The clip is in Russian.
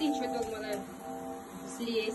Ты ничего, долбаная. Слезь.